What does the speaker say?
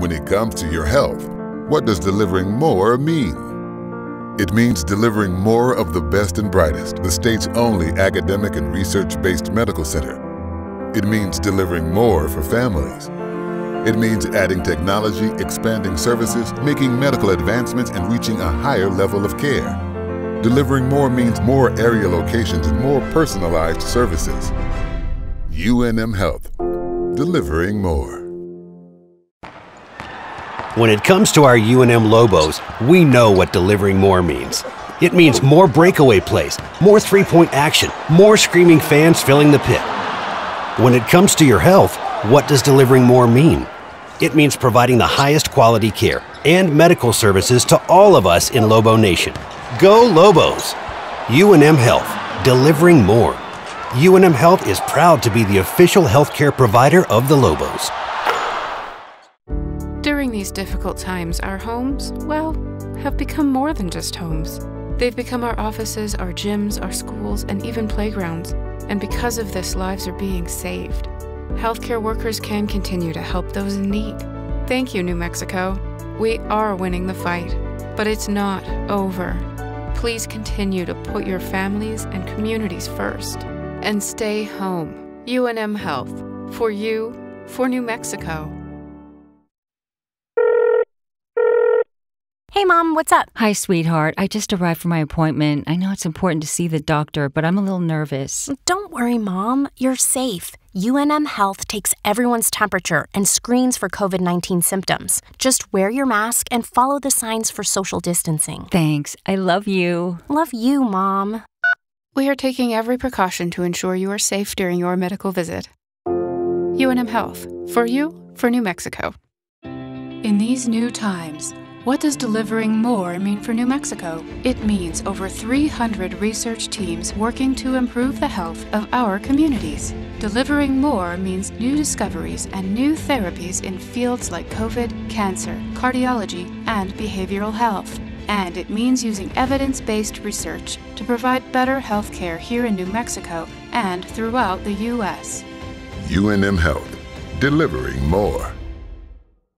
When it comes to your health, what does delivering more mean? It means delivering more of the best and brightest, the state's only academic and research-based medical center. It means delivering more for families. It means adding technology, expanding services, making medical advancements, and reaching a higher level of care. Delivering more means more area locations and more personalized services. UNM Health. Delivering more. When it comes to our UNM Lobos, we know what delivering more means. It means more breakaway plays, more three point action, more screaming fans filling the pit. When it comes to your health, what does delivering more mean? It means providing the highest quality care and medical services to all of us in Lobo Nation. Go Lobos! UNM Health, delivering more. UNM Health is proud to be the official healthcare provider of the Lobos. During these difficult times, our homes, well, have become more than just homes. They've become our offices, our gyms, our schools, and even playgrounds. And because of this, lives are being saved. Healthcare workers can continue to help those in need. Thank you, New Mexico. We are winning the fight, but it's not over. Please continue to put your families and communities first. And stay home. UNM Health. For you, for New Mexico. Hey, Mom, what's up? Hi, sweetheart. I just arrived for my appointment. I know it's important to see the doctor, but I'm a little nervous. Don't worry, Mom. You're safe. UNM Health takes everyone's temperature and screens for COVID 19 symptoms. Just wear your mask and follow the signs for social distancing. Thanks. I love you. Love you, Mom. We are taking every precaution to ensure you are safe during your medical visit. UNM Health. For you, for New Mexico. In these new times, what does delivering more mean for New Mexico? It means over 300 research teams working to improve the health of our communities. Delivering more means new discoveries and new therapies in fields like COVID, cancer, cardiology, and behavioral health. And it means using evidence based research to provide better health care here in New Mexico and throughout the U.S. UNM Health. Delivering more.